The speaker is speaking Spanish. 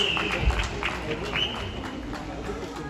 Gracias.